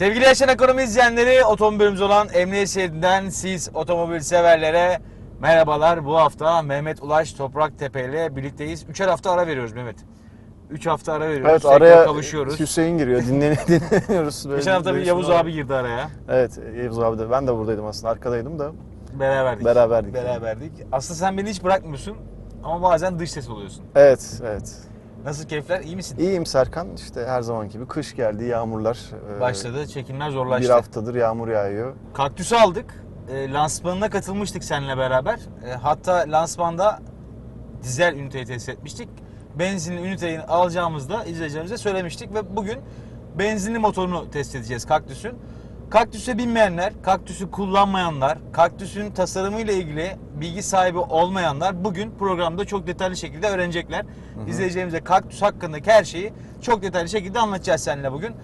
Sevgili Yaşam Ekonomi izleyenleri, otomobilimiz olan Emniyet Şeridi'nden siz otomobil severlere merhabalar. Bu hafta Mehmet Ulaş Topraktepe ile birlikteyiz. Üçer hafta ara veriyoruz Mehmet. Üç hafta ara veriyoruz. Evet Tekrar araya kavuşuyoruz. Hüseyin giriyor. Dinlen dinleniyoruz. Böyle Geçen hafta bir Yavuz abi girdi araya. Evet Yavuz abi de. Ben de buradaydım aslında. Arkadaydım da. Beraberdik. Beraberdik. Beraberdik. Aslında sen beni hiç bırakmıyorsun ama bazen dış ses oluyorsun. Evet, evet. Nasıl keyifler? İyi misin? İyiyim Serkan. İşte her zaman gibi kış geldi, yağmurlar. Ee, Başladı. Çekimler Bir zorlaştı. haftadır yağmur yağıyor. Kaktüsü aldık. E, lansmanına katılmıştık seninle beraber. E, hatta lansmanda dizel üniteyi test etmiştik. Benzinli üniteyi alacağımızda izleyicilerimize söylemiştik ve bugün benzinli motorunu test edeceğiz kaktüsün. Kaktüse binmeyenler, kaktüsü kullanmayanlar, kaktüsün tasarımıyla ilgili bilgi sahibi olmayanlar bugün programda çok detaylı şekilde öğrenecekler. İzleyicilerimize kaktüs hakkındaki her şeyi çok detaylı şekilde anlatacağız seninle bugün.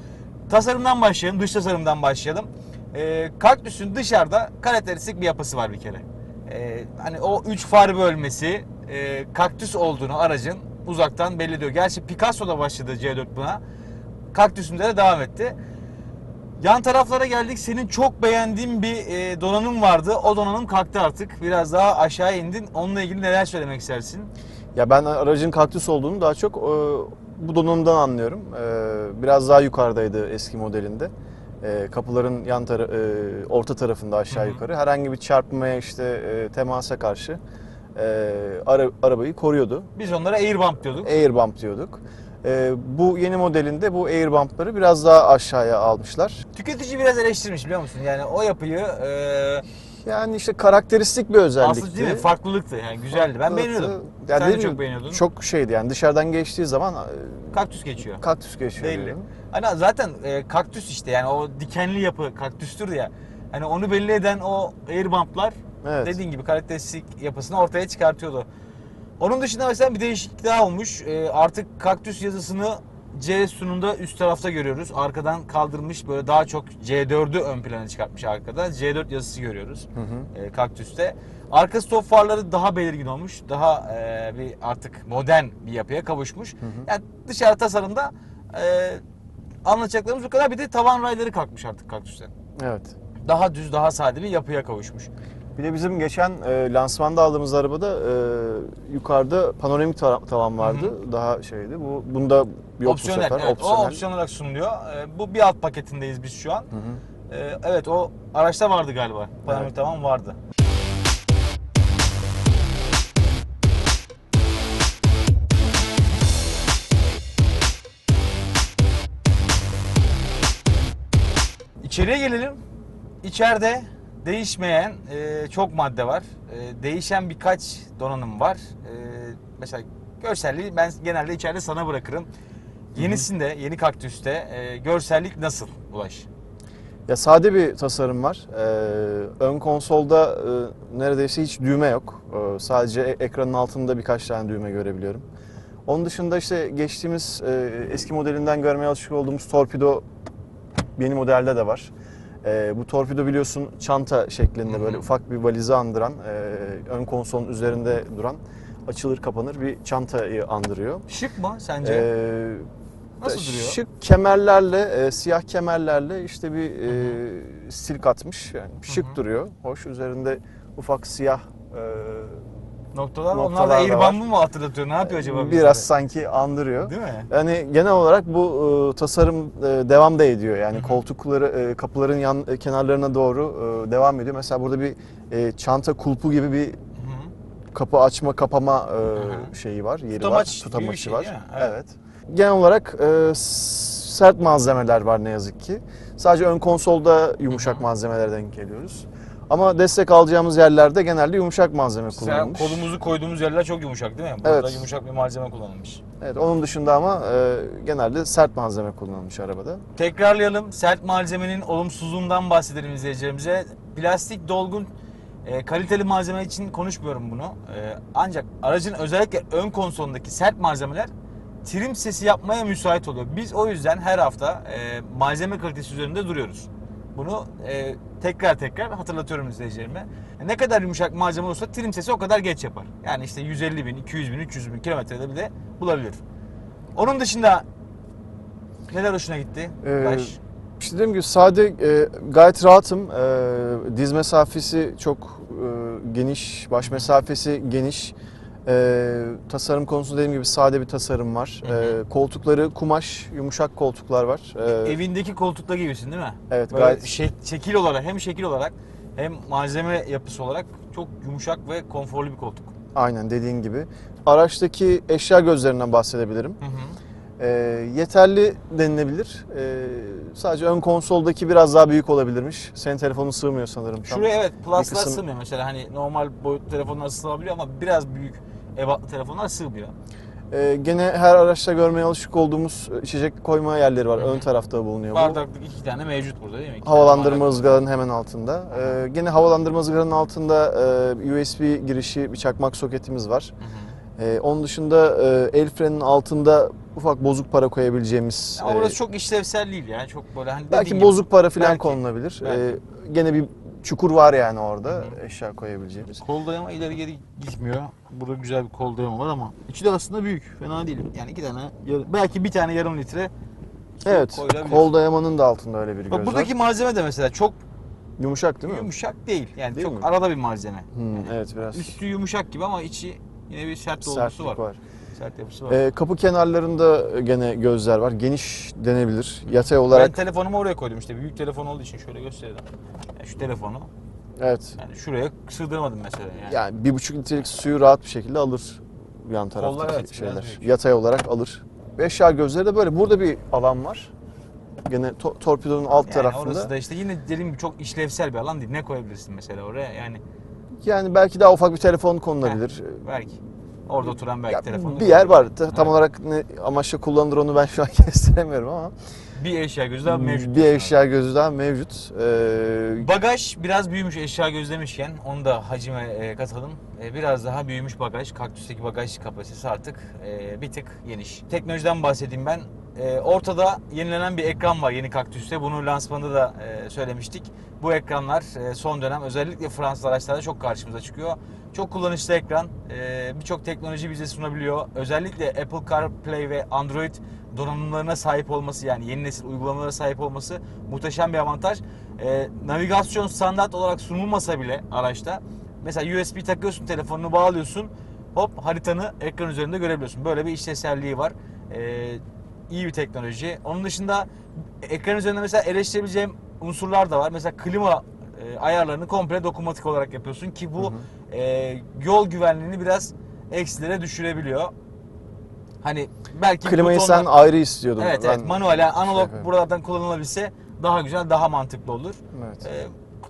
Tasarımdan başlayalım, dış tasarımdan başlayalım. Ee, kaktüsün dışarıda karakteristik bir yapısı var bir kere. Ee, hani o üç far bölmesi e, kaktüs olduğunu aracın uzaktan belli ediyor. Gerçi Picasso'da başladı C4 buna. Kaktüsünde de devam etti. Yan taraflara geldik. Senin çok beğendiğin bir e, donanım vardı. O donanım kalktı artık. Biraz daha aşağı indin. Onunla ilgili neler söylemek istersin? Ya ben aracın kaktüs olduğunu daha çok e, bu donanımdan anlıyorum. E, biraz daha yukarıdaydı eski modelinde. E, kapıların yan tara e, orta tarafında aşağı Hı hı. yukarı. Herhangi bir çarpmaya işte e, temasa karşı e, ara- arabayı koruyordu. Biz onlara air bump diyorduk. Airbump diyorduk. E, bu yeni modelinde bu airbumpları biraz daha aşağıya almışlar. Tüketici biraz eleştirmiş biliyor musun? Yani o yapıyı e, Yani işte karakteristik bir özellikti. aslında değil mi? Farklılıktı yani güzeldi. Ben beğeniyordum. Yani Sen de çok beğeniyordun. Çok şeydi yani dışarıdan geçtiği zaman e, Kaktüs geçiyor. kaktüs geçiyor. Belli. diyorum. Hani zaten e, kaktüs işte yani o dikenli yapı kaktüstür ya. Hani onu belli eden o air bump'lar Evet. dediğin gibi karakteristik yapısını ortaya çıkartıyordu. Onun dışında mesela bir değişiklik daha olmuş. E, artık kaktüs yazısını C sununda üst tarafta görüyoruz. Arkadan kaldırmış böyle daha çok C4'ü ön plana çıkartmış arkada. C4 yazısı görüyoruz Hı hı. e, kaktüste. Arka stop farları daha belirgin olmuş. Daha e, bir artık modern bir yapıya kavuşmuş. Yani dışarı tasarımda e, anlatacaklarımız bu kadar. Bir de tavan rayları kalkmış artık kaktüsten. Evet. Daha düz, daha sade bir yapıya kavuşmuş. Bir de bizim geçen e, lansmanda aldığımız arabada e, yukarıda panoramik ta- tavan vardı. Daha şeydi. Bu bunda yok opsiyonel. bu sefer. Evet, opsiyonel. O opsiyon olarak sunuluyor. E, bu bir alt paketindeyiz biz şu an. Hı hı. E, evet o araçta vardı galiba. Panoramik Evet. tavan vardı. İçeriye gelelim. İçeride değişmeyen e, çok madde var. E, değişen birkaç donanım var. E, mesela görselliği ben genelde içeride sana bırakırım. Yenisinde, yeni kaktüste e, görsellik nasıl Ulaş? Ya sade bir tasarım var. Ee, ön konsolda e, neredeyse hiç düğme yok. Ee, sadece e- ekranın altında birkaç tane düğme görebiliyorum. Onun dışında işte geçtiğimiz e, eski modelinden görmeye alışık olduğumuz torpido yeni modelde de var. Ee, bu torpido biliyorsun çanta şeklinde Hı hı. böyle ufak bir valizi andıran, e, ön konsolun üzerinde duran açılır kapanır bir çantayı andırıyor. Şık mı sence? Ee, Nasıl duruyor? Şık kemerlerle, e, siyah kemerlerle işte bir e, stil katmış. Yani şık Hı hı. duruyor. Hoş. Üzerinde ufak siyah e, Noktalar, onlar da noktalar Airbump'u mu hatırlatıyor? Ne yapıyor acaba? biraz bizlere? sanki andırıyor. Değil mi? Yani genel olarak bu e, tasarım e, devam da ediyor. Yani Hı hı. koltukları e, kapıların yan e, kenarlarına doğru e, devam ediyor. Mesela burada bir e, çanta kulpu gibi bir Hı-hı. kapı açma kapama e, şeyi var, yeri Tutamaç var. Tutamaçı şey var. mi? Evet. Evet. Genel olarak e, sert malzemeler var ne yazık ki. Sadece ön konsolda yumuşak Hı hı. malzemelerden geliyoruz. Ama destek alacağımız yerlerde genelde yumuşak malzeme Sen kullanılmış. kolumuzu koyduğumuz yerler çok yumuşak değil mi? Burada Evet. yumuşak bir malzeme kullanılmış. Evet, onun dışında ama e, genelde sert malzeme kullanılmış arabada. Tekrarlayalım. Sert malzemenin olumsuzluğundan bahsedelim izleyicilerimize. Plastik dolgun e, kaliteli malzeme için konuşmuyorum bunu. E, ancak aracın özellikle ön konsolundaki sert malzemeler trim sesi yapmaya müsait oluyor. Biz o yüzden her hafta e, malzeme kalitesi üzerinde duruyoruz. Bunu e, tekrar tekrar hatırlatıyorum izleyicilerime. Ne kadar yumuşak malzeme olursa trim sesi o kadar geç yapar. Yani işte 150 bin, 200 bin, 300 bin kilometrede bile bulabilir. Onun dışında neler hoşuna gitti? Ee, Baş. İşte dediğim gibi sade e, gayet rahatım. E, diz mesafesi çok e, geniş, baş mesafesi geniş. E, tasarım konusunda dediğim gibi sade bir tasarım var. Hı hı. E, koltukları kumaş, yumuşak koltuklar var. E, Evindeki koltukta gibisin değil mi? evet Böyle gayet şey- şekil olarak hem şekil olarak hem malzeme yapısı olarak çok yumuşak ve konforlu bir koltuk. aynen dediğin gibi. Araçtaki eşya gözlerinden bahsedebilirim. Hı hı. E, yeterli denilebilir. E, sadece ön konsoldaki biraz daha büyük olabilirmiş. Senin telefonun sığmıyor sanırım. Şuraya evet Plus'lar kısım- sığmıyor mesela hani normal boyut telefonlar sığabiliyor ama biraz büyük ebatlı telefonlar sığmıyor. Ee, gene her araçta görmeye alışık olduğumuz içecek koyma yerleri var. Ön tarafta bulunuyor bu. Bardaklık iki tane mevcut burada değil mi? İki tane Havalandırma bardak. ızgaranın hemen altında. Ee, gene havalandırma ızgaranın altında e, USB girişi bir çakmak soketimiz var. Hı hı. Ee, onun dışında e, el freninin altında ufak bozuk para koyabileceğimiz. Ama e, orası çok işlevsel değil yani çok böyle hani dediğin belki gibi. bozuk para falan Belki. konulabilir. Belki. Ee, gene bir çukur var yani orada eşya koyabileceğimiz. Kol dayama ileri geri gitmiyor. Burada güzel bir kol dayama var ama içi de aslında büyük. Fena değil. Yani iki tane, belki bir tane yarım litre su Evet, koyulabilir. kol dayamanın da altında öyle bir göz Bak buradaki var. malzeme de mesela çok Yumuşak değil mi? yumuşak değil. Yani Değil çok mi? arada bir malzeme. Hmm, evet biraz Üstü yumuşak gibi ama içi yine bir sert dolgusu sertlik var. var. Sert yapısı var. Ee, kapı kenarlarında gene gözler var. Geniş denebilir. Yatay ben olarak telefonumu oraya koydum işte. Büyük telefon olduğu için şöyle gösterelim. Yani şu telefonu evet. yani şuraya sığdırmadım mesela yani. Yani bir buçuk litrelik suyu rahat bir şekilde alır yan taraftaki Kollar evet, şeyler. Yatay olarak alır. Ve eşya gözleri de böyle. Burada bir alan var. Gene to- torpidonun alt Yani tarafında. orası da işte yine dediğim gibi çok işlevsel bir alan değil. Ne koyabilirsin mesela oraya? Yani Yani belki daha ufak bir telefon konulabilir. belki orada oturan belki Ya, bir yer var. Ta- Tam Evet. olarak ne amaçla kullanılır onu ben şu an kestiremiyorum ama Bir eşya gözü daha mevcut. bir eşya gözü daha mevcut. Ee, abi. Bagaj biraz büyümüş eşya gözlemişken onu da hacime e, katalım. E, biraz daha büyümüş bagaj. Kaktüsteki bagaj kapasitesi artık e, bir tık geniş. Teknolojiden bahsedeyim ben. E, ortada yenilenen bir ekran var yeni kaktüste. Bunu lansmanında da e, söylemiştik. Bu ekranlar e, son dönem özellikle Fransız araçlarda çok karşımıza çıkıyor. Çok kullanışlı ekran. E, Birçok teknoloji bize sunabiliyor. Özellikle Apple CarPlay ve Android donanımlarına sahip olması yani yeni nesil uygulamalara sahip olması muhteşem bir avantaj. E, navigasyon standart olarak sunulmasa bile araçta mesela USB takıyorsun telefonunu bağlıyorsun hop haritanı ekran üzerinde görebiliyorsun. Böyle bir işlevselliği var. E, iyi bir teknoloji. Onun dışında ekran üzerinde mesela eleştirebileceğim unsurlar da var. Mesela klima e, ayarlarını komple dokunmatik olarak yapıyorsun ki bu e, yol güvenliğini biraz eksilere düşürebiliyor. Hani belki klimayı butonlar- sen ayrı istiyordun. Evet Ben evet manuel yani analog yapıyorum. buralardan kullanılabilse daha güzel daha mantıklı olur. Evet. Ee,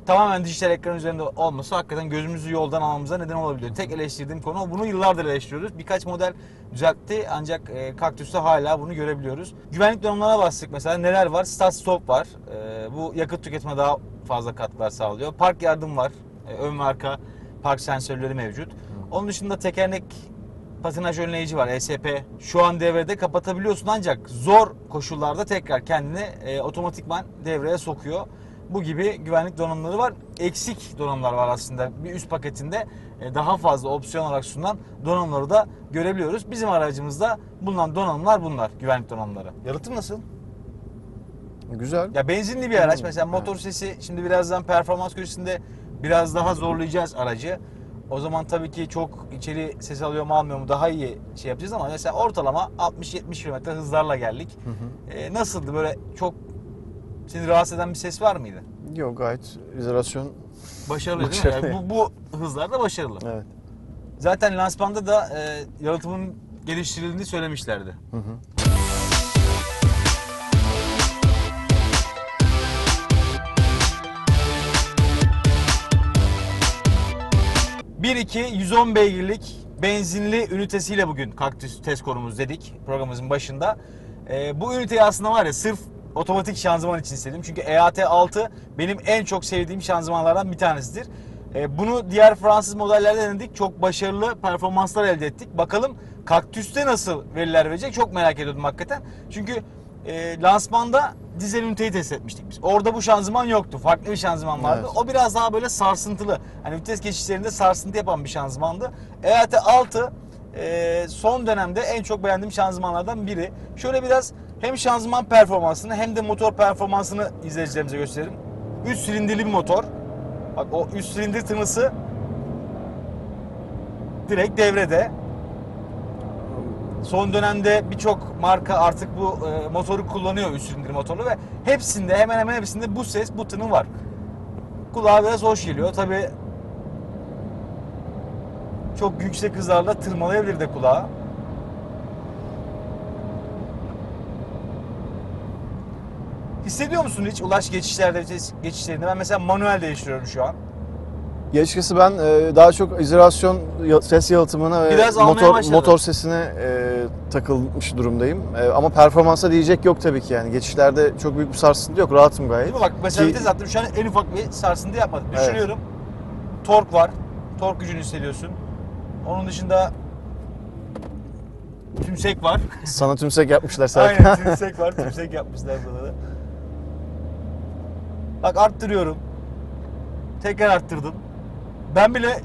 tamamen dijital ekran üzerinde olması hakikaten gözümüzü yoldan almamıza neden olabiliyor. Tek eleştirdiğim konu. Bunu yıllardır eleştiriyoruz. Birkaç model düzeltti ancak e, Kaktüs'te hala bunu görebiliyoruz. Güvenlik donanımlarına bastık mesela. Neler var? Start stop var. E, bu yakıt tüketime daha fazla katkılar sağlıyor. Park yardım var. E, ön ve arka park sensörleri mevcut. Onun dışında tekerlek patinaj önleyici var ESP. Şu an devrede kapatabiliyorsun ancak zor koşullarda tekrar kendini e, otomatikman devreye sokuyor. Bu gibi güvenlik donanımları var. Eksik donanımlar var aslında. Bir üst paketinde e, daha fazla opsiyon olarak sunulan donanımları da görebiliyoruz. Bizim aracımızda bulunan donanımlar bunlar. Güvenlik donanımları. Yalıtım nasıl? Güzel. Ya benzinli bir araç. Hmm, Mesela motor sesi şimdi birazdan performans köşesinde biraz daha zorlayacağız aracı. O zaman tabii ki çok içeri ses alıyor mu almıyor mu daha iyi şey yapacağız ama mesela ortalama 60-70 km hızlarla geldik. Hı hı. Ee, nasıldı böyle çok seni rahatsız eden bir ses var mıydı? Yok gayet izolasyon. Başarılı değil mi? Başarılı. Yani bu, bu hızlarda başarılı. Evet. Zaten lansmanda da e, yalıtımın geliştirildiğini söylemişlerdi. Hı hı. Bir iki 110 beygirlik benzinli ünitesiyle bugün Kaktüs test konumuz dedik programımızın başında. Ee, bu üniteyi aslında var ya sırf otomatik şanzıman için istedim. Çünkü E EAT6 benim en çok sevdiğim şanzımanlardan bir tanesidir. Ee, bunu diğer Fransız modellerde denedik. Çok başarılı performanslar elde ettik. Bakalım Kaktüs'te nasıl veriler verecek çok merak ediyordum hakikaten. Çünkü e, lansmanda dizel üniteyi test etmiştik biz. Orada bu şanzıman yoktu. Farklı bir şanzıman vardı. Evet. O biraz daha böyle sarsıntılı. Hani vites geçişlerinde sarsıntı yapan bir şanzımandı. EAT 6 e, son dönemde en çok beğendiğim şanzımanlardan biri. Şöyle biraz hem şanzıman performansını hem de motor performansını izleyicilerimize gösterelim. 3 silindirli bir motor. Bak o 3 silindir tınısı direkt devrede. Son dönemde birçok marka artık bu e, motoru kullanıyor 3 silindir motorlu ve hepsinde hemen hemen hepsinde bu ses, bu tını var. Kulağa biraz hoş geliyor. Tabi çok yüksek hızlarla tırmalayabilir de kulağı. Hissediyor musun hiç ulaş geçişlerde, vites geçişlerinde? Ben mesela manuel değiştiriyorum şu an. Ya açıkçası ben e, daha çok izolasyon ya- ses yalıtımına ve Biraz almaya motor başladı. motor sesine e, takılmış durumdayım. E, ama performansa diyecek yok tabii ki yani. Geçişlerde çok büyük bir sarsıntı yok. Rahatım gayet. Değil mi? Bak mesela Ki- vites attım şu an en ufak bir sarsıntı yapmadım. Evet. Düşürüyorum. Tork var. Tork gücünü hissediyorsun. Onun dışında tümsek var. Sana tümsek yapmışlar Serkan. Aynen tümsek var. Tümsek yapmışlar burada da. Bak arttırıyorum. Tekrar arttırdım. Ben bile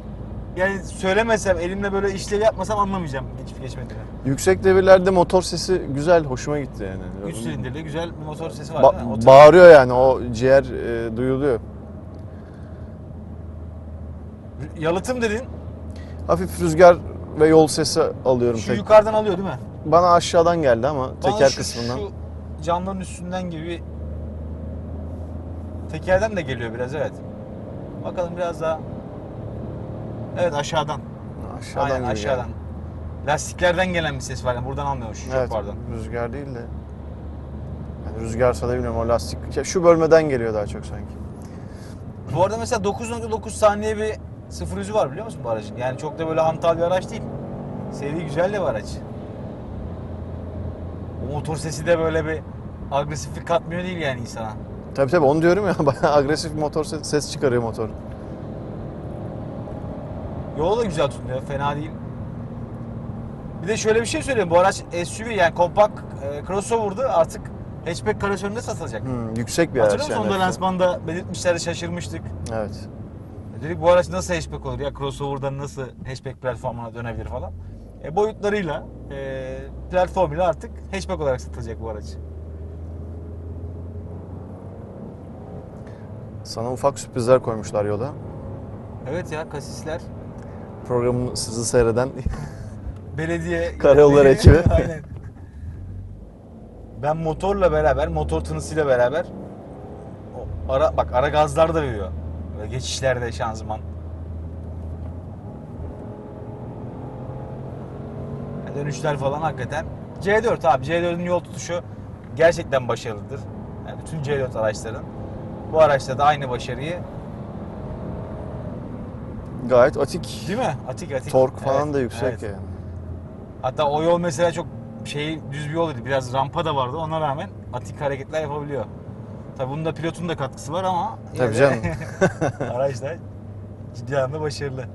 yani söylemesem, elimle böyle işlev yapmasam anlamayacağım geçip geçmediğini. Yüksek devirlerde motor sesi güzel, hoşuma gitti yani. 3 silindirli güzel bir motor sesi var Ba- değil mi? O bağırıyor yani o ciğer e, duyuluyor. Yalıtım dedin. Hafif rüzgar ve yol sesi alıyorum. Şu tek. yukarıdan alıyor değil mi? Bana aşağıdan geldi ama Bana teker şu- kısmından. Şu camların üstünden gibi tekerden de geliyor biraz evet. Bakalım biraz daha. Evet aşağıdan. Aşağıdan Aynen gibi aşağıdan. geldi. Lastiklerden gelen bir ses var yani buradan almıyormuş. Çok Evet, pardon. rüzgar değil de. Yani rüzgarsa da bilmiyorum o lastik. Ya Şu bölmeden geliyor daha çok sanki. Bu arada mesela 9.9 saniye bir sıfır yüzü var biliyor musun bu aracın? Yani çok da böyle hantal bir araç değil. Seri güzel de bir araç. O motor sesi de böyle bir agresiflik katmıyor değil yani insana. Tabii tabii onu diyorum ya bayağı agresif bir motor ses, ses çıkarıyor motor. Yolu da güzel tutuyor. Fena değil. Bir de şöyle bir şey söyleyeyim. Bu araç SUV yani kompakt e, crossover'dı. Artık hatchback klasöründe satılacak. Hmm, yüksek bir araç Hatırlıyor musun? yani. Onda lansmanda belirtmişlerdi şaşırmıştık. Evet. Dedik bu araç nasıl hatchback olur ya? Crossover'dan nasıl hatchback platformuna dönebilir falan. E, boyutlarıyla, e, platformuyla artık hatchback olarak satılacak bu araç. Sana ufak sürprizler koymuşlar yola. Evet ya kasisler. Programı sizi seyreden Belediye... Karayolları ekibi. Aynen. Ben motorla beraber, motor tınısıyla beraber o ara, bak ara gazlar da veriyor. Böyle geçişlerde şanzıman. Yani Dönüşler falan hakikaten. C4 abi C4'ün yol tutuşu gerçekten başarılıdır. Yani bütün C4 araçların. Bu araçta da aynı başarıyı gayet atik. değil mi? Atik atik. Tork falan Evet, da yüksek evet. yani. Hatta o yol mesela çok şey düz bir yoldaydı. Biraz rampa da vardı. Ona rağmen atik hareketler yapabiliyor. Tabi bunda pilotun da katkısı var ama yine Tabii de canım. araç da ciddi anlamda başarılı.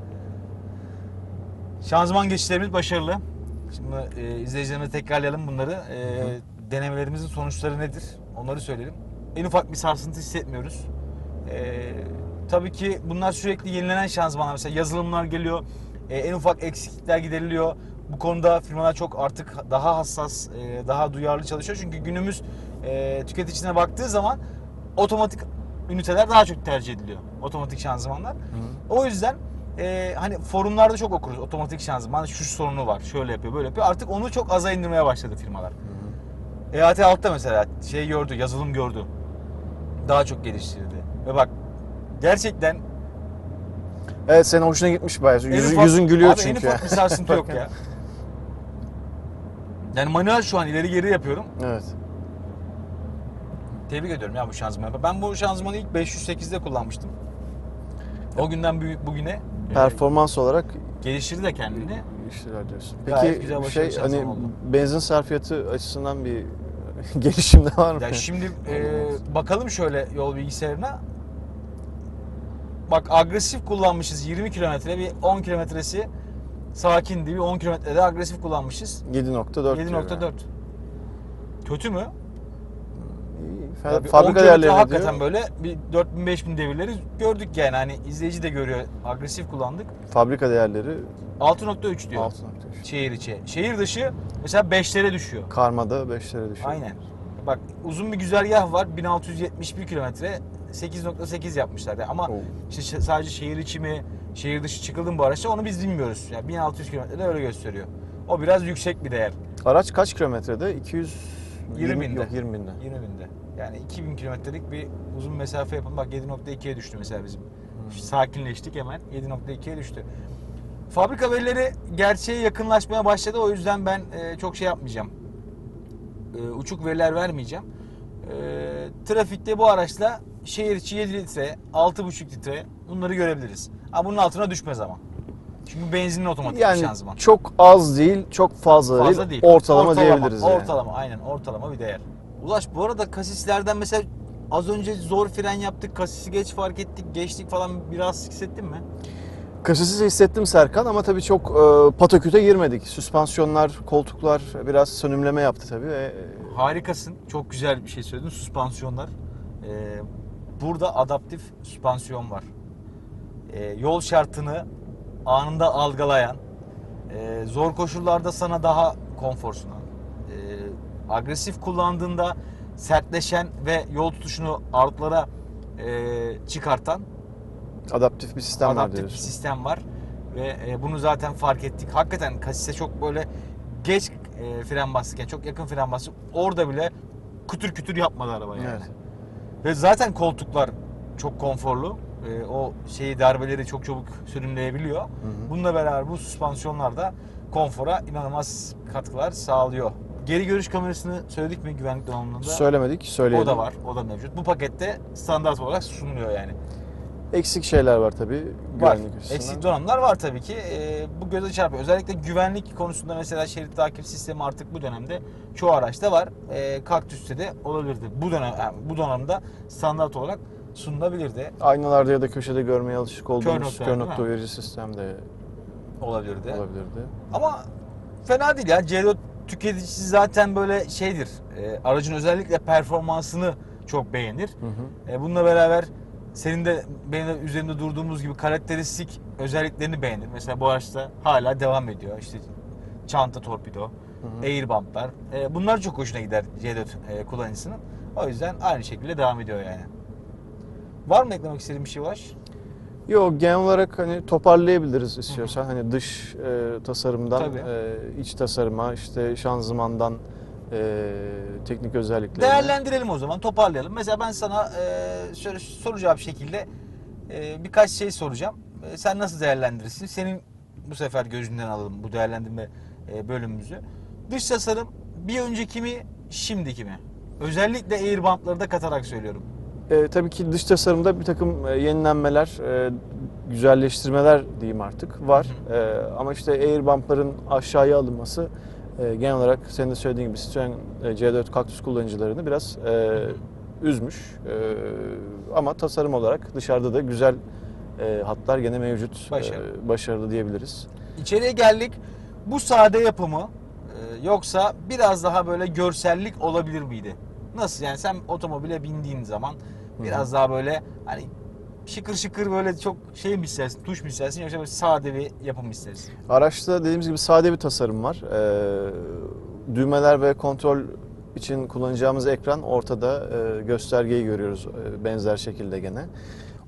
Şanzıman geçişlerimiz başarılı. Şimdi e, izleyicilerimize tekrarlayalım bunları. E, denemelerimizin sonuçları nedir? Onları söyleyelim. En ufak bir sarsıntı hissetmiyoruz. E, tabii ki bunlar sürekli yenilenen şanzımanlar. Mesela yazılımlar geliyor. E, en ufak eksiklikler gideriliyor. Bu konuda firmalar çok artık daha hassas, e, daha duyarlı çalışıyor. Çünkü günümüz e, tüketicisine baktığı zaman otomatik üniteler daha çok tercih ediliyor. Otomatik şanzımanlar. O yüzden e, hani forumlarda çok okuruz otomatik şanzıman şu sorunu var şöyle yapıyor böyle yapıyor artık onu çok aza indirmeye başladı firmalar. EAT altta mesela şey gördü yazılım gördü daha çok geliştirdi ve bak gerçekten Evet senin hoşuna gitmiş bayağı. en Yüzü, ufak- yüzün gülüyor abi çünkü. en ufak bir sarsıntı yok ya. Yani manuel şu an ileri geri yapıyorum. evet. Tebrik ediyorum ya bu şanzımanı. Ben bu şanzımanı ilk 508'de kullanmıştım. O günden bu- bugüne e, Performans olarak geliştirdi de kendini. işler diyorsun. Gayet güzel, Peki şey hani oldu. benzin sarfiyatı açısından bir gelişim de var mı? Ya şimdi e, bakalım şöyle yol bilgisayarına. Bak agresif kullanmışız 20 kilometre bir 10 kilometresi sakindi bir 10 kilometrede agresif kullanmışız. 7.4 diyor 7.4. yani. Kötü mü? İyi, Ya fe- bir 10 Fabrika değerleri hakikaten diyor. böyle bir 4000 5000 devirleri gördük yani hani izleyici de görüyor agresif kullandık. Fabrika değerleri 6.3 diyor. 6.3. Şehir içi. Şehir dışı mesela 5'lere düşüyor. Karmada 5'lere düşüyor. Aynen. Bak uzun bir güzergah var 1671 kilometre 8.8 yapmışlar. Yani Ama Oo. işte sadece şehir içi mi şehir dışı çıkıldı mı bu araçta onu biz bilmiyoruz. Yani 1600 kilometrede öyle gösteriyor. O biraz yüksek bir değer. Araç kaç kilometrede? 200 20 binde. Yok 20 binde. 20 binde. Yani 2000 kilometrelik bir uzun mesafe yapın. Bak 7.2'ye düştü mesela bizim. Sakinleştik hemen 7.2'ye düştü. Fabrika verileri gerçeğe yakınlaşmaya başladı. O yüzden ben e, çok şey yapmayacağım. E, uçuk veriler vermeyeceğim. E, trafikte bu araçla şehir içi 7 litre, 6.5 litre bunları görebiliriz. Ama bunun altına düşmez ama. Çünkü benzinli otomatik Yani şanzıman. çok az değil, çok fazla, Fazla değil. değil. Ortalama, diyebiliriz yani. Ortalama aynen ortalama bir değer. Ulaş bu arada kasislerden mesela az önce zor fren yaptık, kasisi geç fark ettik, geçtik falan biraz hissettin mi? Kasisi hissettim Serkan ama tabii çok e, pataküte girmedik. Süspansiyonlar, koltuklar biraz sönümleme yaptı tabii. e, Harikasın. Çok güzel bir şey söyledin. Süspansiyonlar. Ee, burada adaptif süspansiyon var. Ee, yol şartını anında algılayan, e, zor koşullarda sana daha konfor sunan, e, agresif kullandığında sertleşen ve yol tutuşunu artlara e, çıkartan adaptif bir sistem var adaptif bir sistem var ve e, bunu zaten fark ettik. Hakikaten kasise çok böyle geç e, fren bastık yani çok yakın fren bastık. Orada bile kütür kütür yapmadı araba yani. Evet. Ve zaten koltuklar çok konforlu. E, o şeyi darbeleri çok çabuk sürümleyebiliyor. hı. Bununla beraber bu süspansiyonlar da konfora inanılmaz katkılar sağlıyor. Geri görüş kamerasını söyledik mi güvenlik donanımında? Söylemedik, söyleyelim. o da var. O da mevcut. Bu pakette standart olarak sunuluyor yani. Eksik şeyler var tabii Var. güvenlik açısından. Eksik donanımlar var tabii ki. Ee, bu göze çarpıyor. Özellikle güvenlik konusunda mesela şerit takip sistemi artık bu dönemde çoğu araçta var. Ee, Kaktüs'te de olabilirdi. Bu dönem yani bu donanımda standart olarak sunulabilirdi. Aynalarda ya da köşede görmeye alışık olduğumuz nokta, kör değil nokta mi? uyarıcı sistem de Olabilirdi. olabilirdi. Ama fena değil ya. C4 tüketicisi zaten böyle şeydir. Ee, aracın özellikle performansını çok beğenir. Hı hı. E, bununla beraber senin de benim de üzerinde durduğumuz gibi karakteristik özelliklerini beğenir. Mesela bu araçta hala devam ediyor. İşte çanta torpido, Hı hı. air bumplar. E, bunlar çok hoşuna gider C4 e, kullanıcısının. O yüzden aynı şekilde devam ediyor yani. Var mı eklemek istediğin bir şey var? Yok genel olarak hani toparlayabiliriz istiyorsan. Hani dış e, tasarımdan Tabii. e, iç tasarıma işte şanzımandan e, teknik özelliklerine. Değerlendirelim o zaman, toparlayalım. Mesela ben sana e, şöyle soru cevap şekilde e, birkaç şey soracağım. E, sen nasıl değerlendirirsin? Senin bu sefer gözünden alalım bu değerlendirme e, bölümümüzü. Dış tasarım bir önceki mi, şimdiki mi? Özellikle air bump'ları da katarak söylüyorum. E, tabii ki dış tasarımda bir takım e, yenilenmeler, e, güzelleştirmeler diyeyim artık var. E, ama işte air bump'ların aşağıya alınması e, genel olarak senin de söylediğin gibi Citroen e, C4 Cactus kullanıcılarını biraz e, üzmüş. E, ama tasarım olarak dışarıda da güzel e, hatlar gene mevcut. Başarılı. E, başarılı diyebiliriz. İçeriye geldik. Bu sade yapımı e, yoksa biraz daha böyle görsellik olabilir miydi? Nasıl yani sen otomobile bindiğin zaman biraz daha böyle hani şıkır şıkır böyle çok şey mi istersin, tuş mu istersin yoksa böyle sade bir yapım mı istersin? Araçta dediğimiz gibi sade bir tasarım var. Ee, düğmeler ve kontrol için kullanacağımız ekran ortada e, göstergeyi görüyoruz e, benzer şekilde gene.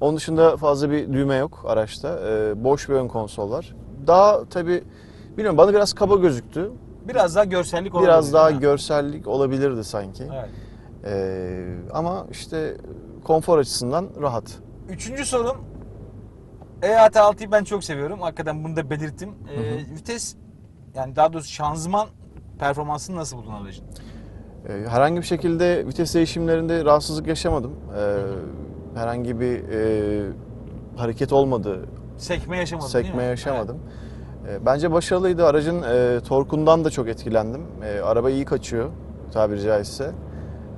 Onun dışında fazla bir düğme yok araçta. Ee, boş bir ön konsol var. Daha tabi bilmiyorum bana biraz kaba gözüktü. Biraz daha görsellik olabilir. Biraz daha mi? görsellik olabilirdi sanki. Evet. Ee, ama işte konfor açısından rahat. Üçüncü sorum EAT6'yı ben çok seviyorum. Hakikaten bunu da belirttim. Ee, vites yani daha doğrusu şanzıman performansını nasıl buldun aracın? Ee, Herhangi bir şekilde vites değişimlerinde rahatsızlık yaşamadım. Ee, herhangi bir e, hareket olmadı, Sekme mi? sekme yaşamadım. Ee, bence başarılıydı. Aracın e, torkundan da çok etkilendim. E, araba iyi kaçıyor tabiri caizse. E,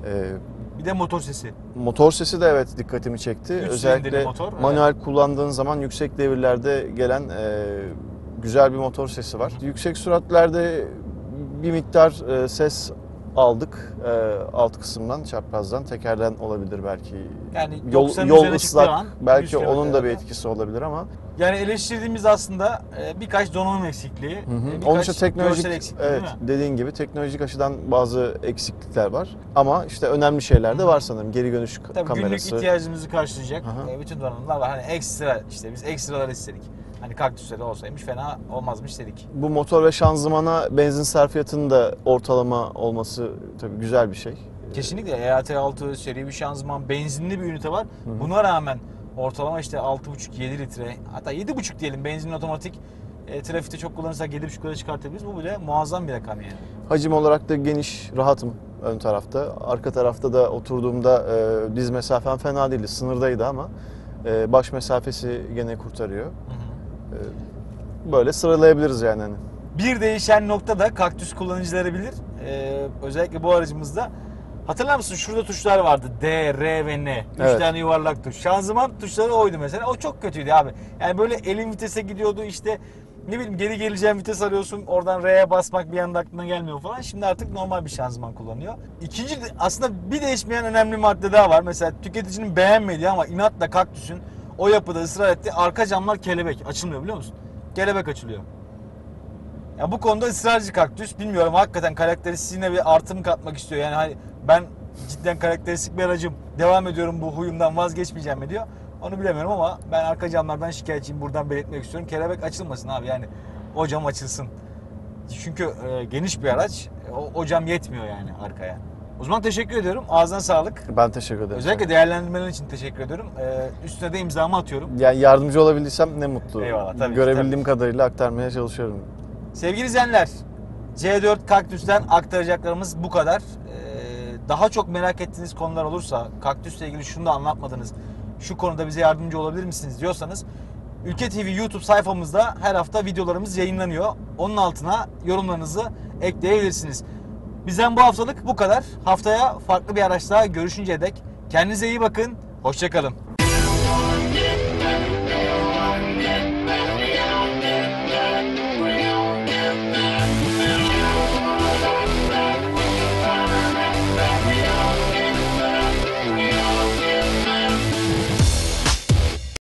Evet. Bir de motor sesi. motor sesi de evet dikkatimi çekti. Üç Özellikle motor, evet. manuel kullandığın zaman yüksek devirlerde gelen e, güzel bir motor sesi var. Yüksek süratlerde bir miktar e, ses aldık. Ee, alt kısımdan, çaprazdan, tekerden olabilir belki. Yani Yol, 90'ın yol ıslak, an 100 belki onun da bir etkisi olabilir ama. Yani eleştirdiğimiz aslında e, birkaç donanım eksikliği, Hı hı. e, birkaç Onun için teknolojik, eksikliği evet, dediğin gibi teknolojik açıdan bazı eksiklikler var. Ama işte önemli şeyler de var sanırım. Geri dönüş Tabii günlük kamerası. ihtiyacımızı karşılayacak Aha. e, bütün donanımlar var. Hani ekstra işte biz ekstralar istedik. Hani kaktüsleri de olsaymış fena olmazmış dedik. Bu motor ve şanzımana benzin sarfiyatının da ortalama olması tabii güzel bir şey. Kesinlikle E EAT6 seri bir şanzıman benzinli bir ünite var. Buna rağmen ortalama işte 6,5-7 litre hatta 7,5 diyelim benzinli otomatik e, trafikte çok kullanırsak 7,5 lira çıkartabiliriz. Bu bile muazzam bir rakam yani. Hacim olarak da geniş, rahatım ön tarafta. Arka tarafta da oturduğumda e, diz mesafem fena değildi. Sınırdaydı ama e, baş mesafesi gene kurtarıyor. Hı hı. E, böyle sıralayabiliriz yani. hani. Bir değişen nokta da kaktüs kullanıcıları bilir. Ee, özellikle bu aracımızda. Hatırlar mısın? Şurada tuşlar vardı. D, R ve N. Üç Evet. tane yuvarlak tuş. Şanzıman tuşları oydu mesela. O çok kötüydü abi. Yani böyle elin vitese gidiyordu işte ne bileyim geri geleceğin vites arıyorsun. Oradan R'ye basmak bir anda aklına gelmiyor falan. Şimdi artık normal bir şanzıman kullanıyor. İkinci de- aslında bir değişmeyen önemli madde daha var. Mesela tüketicinin beğenmediği ama inatla kaktüsün o yapıda ısrar ettiği arka camlar kelebek. Açılmıyor biliyor musun? Kelebek açılıyor. Ya bu konuda ısrarcı kaktüs. Bilmiyorum hakikaten karakteristiğine bir artım katmak istiyor. Yani hani ben cidden karakteristik bir aracım. Devam ediyorum bu huyumdan vazgeçmeyeceğim mi diyor. Onu bilemiyorum ama ben arka camlardan şikayetçiyim. Buradan belirtmek istiyorum. Kelebek açılmasın abi yani. O cam açılsın. Çünkü e, geniş bir araç. E, O, o cam yetmiyor yani arkaya. O zaman teşekkür ediyorum. Ağzına sağlık. Ben teşekkür ederim. Özellikle değerlendirmelerin için teşekkür ediyorum. E, üstüne de imzamı atıyorum. Yani yardımcı olabildiysem ne mutlu. Eyvallah, tabii ki, Görebildiğim kadarıyla aktarmaya çalışıyorum. Sevgili izleyenler, C4 Kaktüs'ten aktaracaklarımız bu kadar. Ee, daha çok merak ettiğiniz konular olursa, kaktüsle ilgili şunu da anlatmadınız, şu konuda bize yardımcı olabilir misiniz diyorsanız, Ülke TV YouTube sayfamızda her hafta videolarımız yayınlanıyor. Onun altına yorumlarınızı ekleyebilirsiniz. Bizden bu haftalık bu kadar. Haftaya farklı bir araçla görüşünceye dek kendinize iyi bakın. Hoşçakalın.